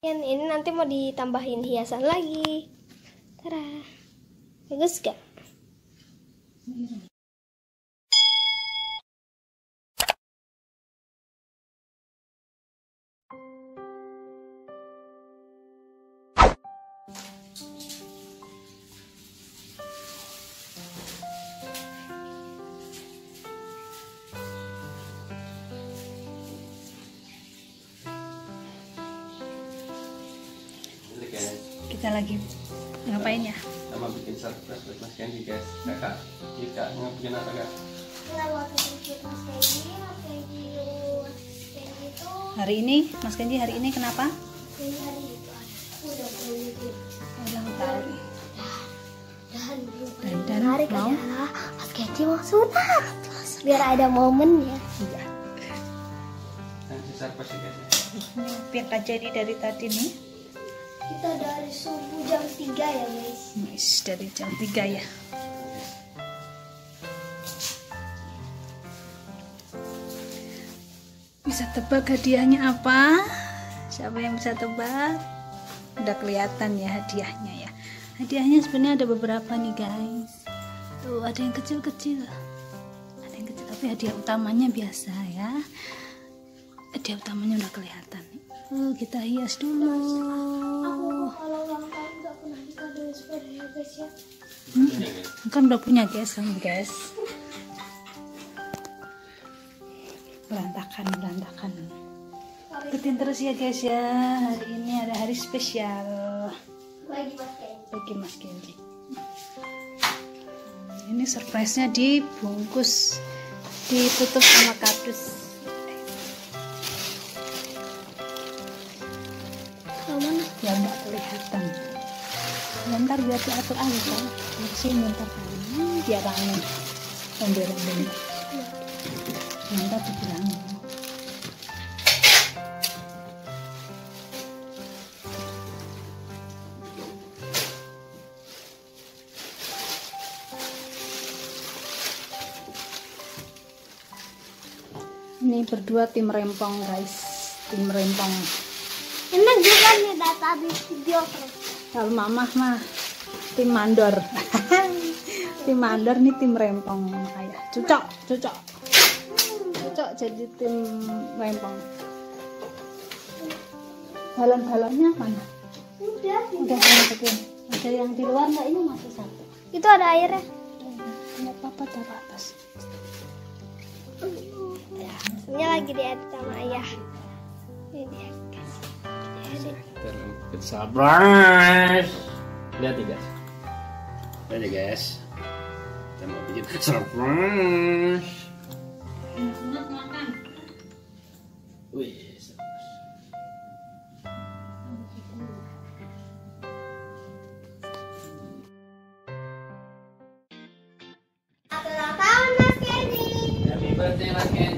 Yang ini nanti mau ditambahin hiasan lagi. Tara. Bagus gak? Kita lagi ngapain ya? sama bikin surprise buat Mas Kendi guys. Kakak, kita bikin apa kak? Hari ini, Mas Kenji hari ini kenapa? Ulang tahun. Dan dan Menarik mau adalah Mas Kenji mau sunat. Biar ada momennya. Iya. Nanti surprise ya guys. ya. Ini biar aja ini dari tadi nih. Kita dari subuh jam 3 ya guys. Wis, dari jam 3 ya. Bisa tebak hadiahnya apa? Siapa yang bisa tebak? Udah kelihatan ya hadiahnya ya. Hadiahnya sebenarnya ada beberapa nih guys. Tuh ada yang kecil-kecil. Ada yang kecil tapi hadiah utamanya biasa ya. Hadiah utamanya udah kelihatan. Oh, kita hias dulu. Ini guys. kan udah punya guys kamu guys. Berantakan berantakan. Ikutin terus ya guys ya hari ini ada hari spesial. Bagi Mas Kenji. bagi Mas Kenji. Ini surprise nya dibungkus ditutup sama kardus. Ya nggak kelihatan ya, ntar biar diatur aja di sini ntar kan biar rame ronde-ronde ya, ntar dibilangin. Ini berdua tim rempong guys. Tim rempong. Ini juga nih data di video terus. Kalau mamah mah tim mandor. tim mandor nih tim rempong ayah. Cocok, cocok. Cocok jadi tim rempong. Balon-balonnya mana? Udah. Udah bikin. Ada yang di luar nggak ini masih satu. Itu ada airnya. Nggak apa-apa taruh atas. Ini lagi diedit sama ayah. Ini Dalam surprise. Lihat nih guys. Lihat ya guys. Kita mau bikin surprise. Wih. Happy birthday Mas.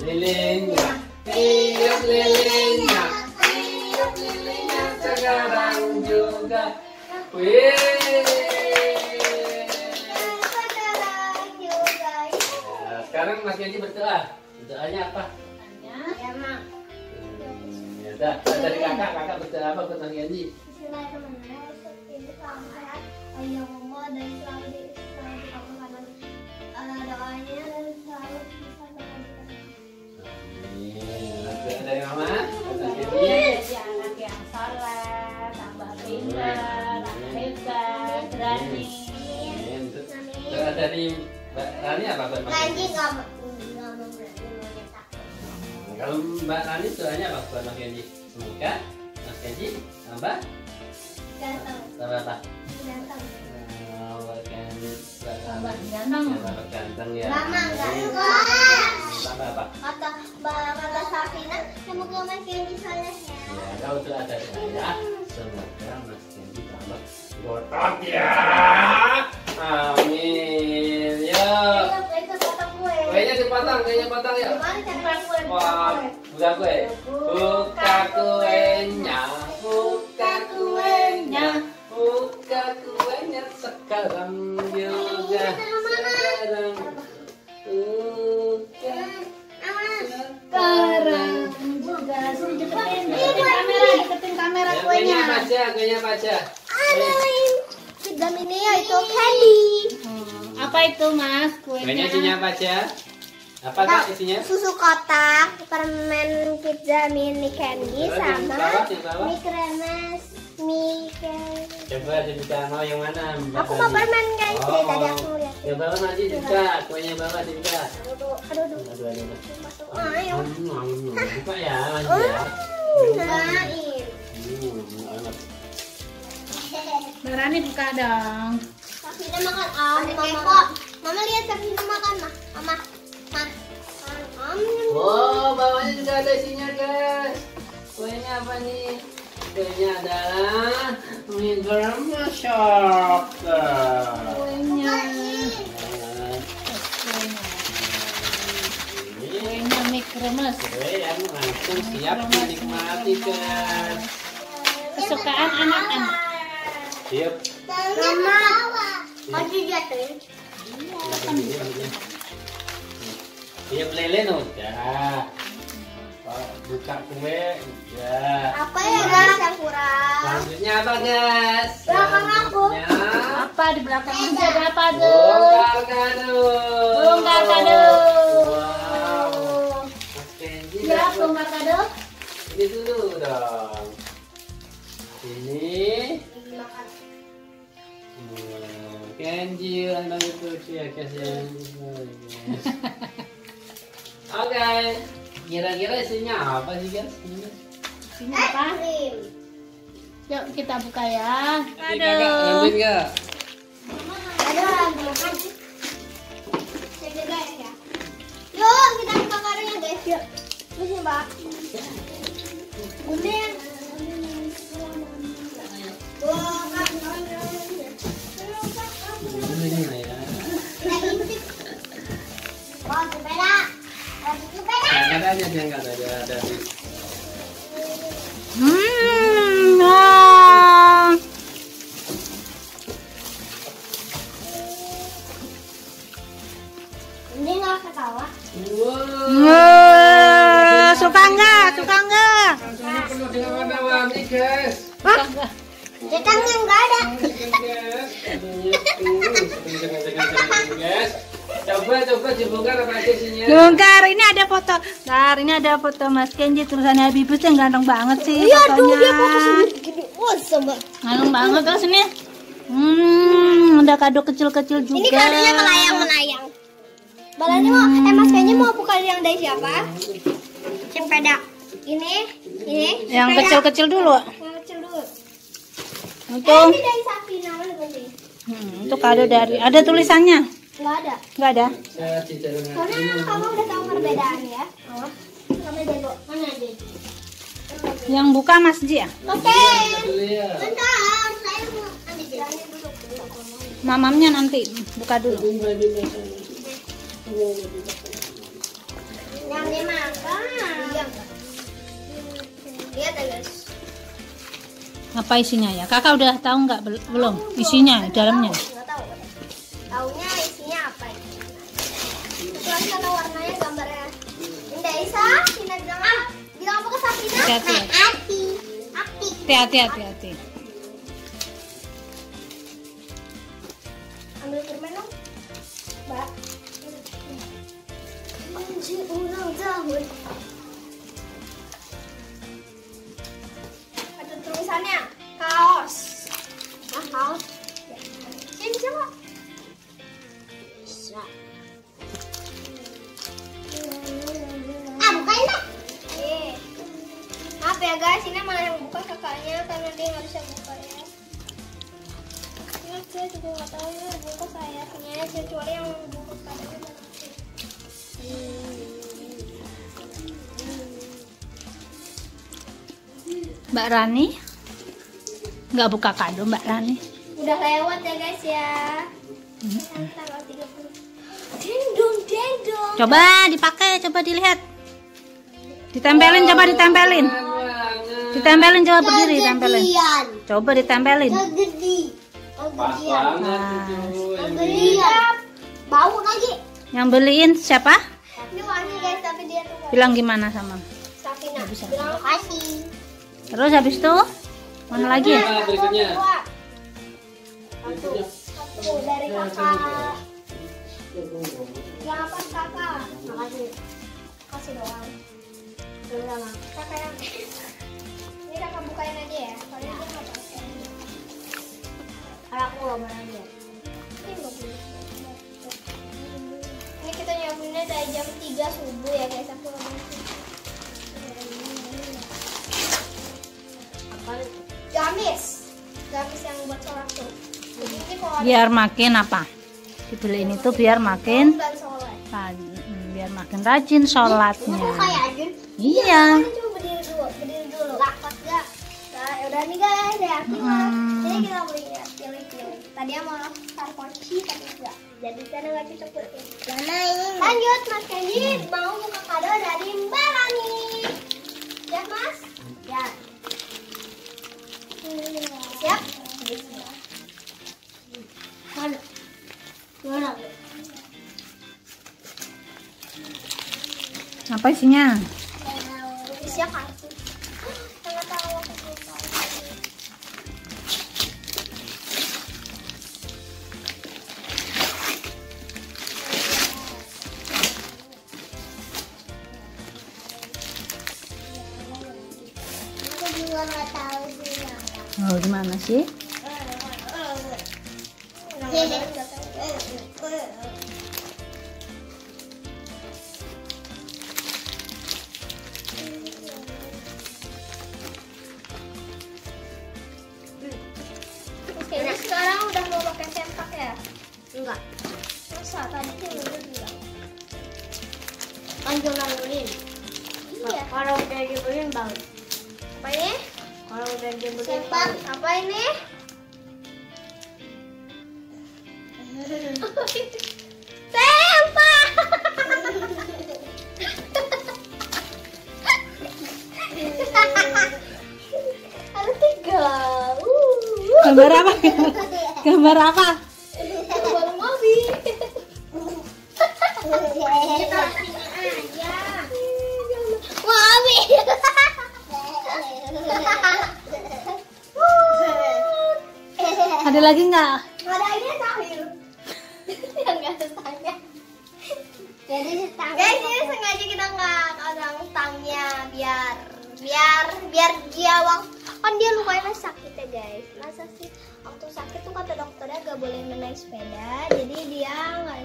Lilinnya, tiup lilinnya, tiup lilinnya sekarang juga. Wih. Nah, sekarang Mas Genji berdoa. Doanya apa? Ya, Mak. Hmm. Udah, dari kakak, kakak betul apa buat Mas Kenji? Bismillahirrahmanirrahim. Kenji? nggak mau nggak mau berani. Kalau Mbak Rani doanya apa buat Mas Kenji? Semoga Mas Kenji tambah Ganteng, tambah apa? ganteng. Oh, Mbak Kenji Tambah ganteng. tambah ganteng ya. Lama enggak. Tambah apa? Kata Mbak kata Safina, semoga Mas Kenji soleh ya. Ya, kalau sudah ada saya, semoga Mas Kenji tambah botak ya. Amin. Dipotong, kuenya potong ya. Wah, buka kue. Buka kuenya, buka kuenya, buka kuenya sekarang juga. Sekarang. Buka sekarang. juga sini deketin, deketin kamera, deketin kamera Ya, kuenya. aja, kuenya apa aja? Ada mini itu candy. Hmm, Apa itu mas Kuenya kuenya? isinya apa aja? Apa kak isinya? Susu kotak, permen pizza mini candy Coba di sama bawah, mie kremes, mie candy. Coba dibuka mau yang mana? Mbak Aku mau permen guys, Oh. dari tadi aku lihat. Ya bawah nanti dibuka, kuenya bawah dibuka. Aduh, aduh, aduh. Aduh, aduh, aduh. Masuk. Ayo. Buka ya, Mas Oh, ya. Enak. Berani buka dong. Safina makan ah, mama. Mama lihat Safina makan mah. Mama. Oh, bawahnya juga ada isinya, guys. Kuenya apa nih? Kuenya adalah mie garam chocolate. Kuenya. Kuenya. mie kremes. kue yang langsung siap dinikmati, guys. Kesukaan anak-anak. Siap. Mama. Kasih jatuh. Siap lele udah. Kalau Buka kue udah. Apa ya guys yang kurang? Selanjutnya apa guys? Belakang aku. Apa di belakang masih ada apa tuh? Bongkar kado. Bongkar kado. Wow. Mas Kenji Ya, bongkar kado. ini dulu dong. Ini. Kenji anak itu ya kasih. Oke. Kira-kira isinya apa sih guys? Ini. Sini apa? Krim. Yuk kita buka ya. Ini kakak lanjut nggak? Ya. Yuk kita buka karungnya guys. Yuk. Ini mbak. Gunting. Buka karungnya. Ini ya. Oh, sepeda. Aja dia angkat aja dari Hmm. ah. Ini nggak ketawa. Wow. Eh, suka nggak? Suka nggak? Rasanya penuh dengan warna-warni guys. Nggak ada. Guys. Coba, coba dibongkar apa aja isinya. Bongkar, ini ada foto. Ntar, ini ada foto Mas Kenji tulisannya Habibus yang ganteng banget sih Iya tuh dia foto segini. Wah, sama. Ganteng banget terus ini. Hmm, ada kado kecil-kecil juga. Ini kadonya melayang-melayang. Balanya mau, eh Mas kayaknya mau buka yang dari siapa? Sepeda. Ini, ini. Yang kecil-kecil dulu. Yang kecil dulu. Itu, Eh, ini dari Safina hmm, itu kado dari. Ada tulisannya? Nggak ada. Nggak ada. Karena kamu udah tahu perbedaan ya. Oh. Sama Dego. Mana Dego? Yang buka Mas Ji ya? Oke. Ya. Bentar, saya mau ambil dulu. Mamamnya nanti buka dulu. Yang dimakan. Iya. Lihat ya guys. Apa isinya ya? Kakak udah tahu nggak Bel- belum? Isinya, dalamnya. Taunya isinya apa ini? Kecuali karena warnanya gambarnya. Indah Isa, Tina bilang ah, bilang apa ke Safina? Hati-hati. Nah, hati. Hati. Hati-hati, hati-hati. Ambil permen dong. Mbak. Anjir, ulang tahun. Ada tulisannya dia nggak bisa buka ya. Ya, saya juga nggak tahu ya bungkus sayapnya kecuali yang padanya mana. Mbak Rani nggak buka kado Mbak Rani. Udah lewat ya guys ya. Tanggal 30. Dendong, dendong. Coba dipakai, coba dilihat. Ditempelin, coba ditempelin. Ditempelin, coba berdiri, tempelin. Coba ditempelin. Pas banget itu. yang. Bau lagi. Yang beliin siapa? Ini wangi guys, tapi dia tuh nggak- Bilang gimana sama. Safina. Bilang makasih. Terus habis itu mana lagi ya? Nah, berikutnya. Dua. Berikutnya. Satu dari kakak. Yang apa kakak? Makasih. Kasih doang. Udah lama. Kakak yang ini kakak bukain aja ya. Soalnya dia nggak pakai. Kalau aku nggak mau aja. Ini. Ini kita nyiapinnya dari jam 3 subuh ya guys. Aku nggak mau. Gamis. Gamis yang buat sholat tuh. Jadi ini kalau ada Biar makin apa? Dibeliin itu biar makin rajin, biar makin rajin sholatnya. Iya. Hmm. Jadi kita beli ya, pilih-pilih. Tadi mau taruh kunci, tapi enggak. Jadi karena nggak cocok buat ini. Lanjut, Mas Kenji mau buka kado dari Mbak Rani. Ya, Mas? Ya. Siap? Mana? Mana? Apa isinya? Isinya juga nggak tahu sih. Oh, gimana sih? Kayaknya sekarang udah mau pakai sempak ya? Enggak. Masa tadi udah bilang. Kan. Iya. Kalau udah dibeliin bagus. Apa ini? Kalau udah dibeliin sempak. Apa ini? sempak. Ada tiga. Uh. Gambar apa? Gambar apa? Baru mobil. Kita aja. Mobil. Ada lagi nggak? Ada aja Sahil. Yang nggak ada stangnya. Jadi stangnya. Guys, ini sengaja kita nggak pasang stangnya biar biar biar dia waktu kan dia lukanya sakit ya guys. Masa sih waktu sakit tuh kata dokternya gak boleh naik sepeda. Jadi dia nggak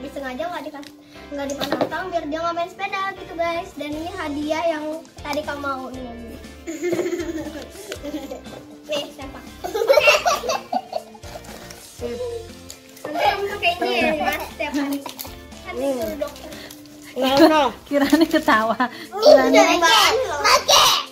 disengaja nggak dikasih nggak dipasang stang biar dia nggak main sepeda gitu guys. Dan ini hadiah yang tadi kamu mau nih. Nih, disuruh dokter. Kiranya ketawa. Kiranya udah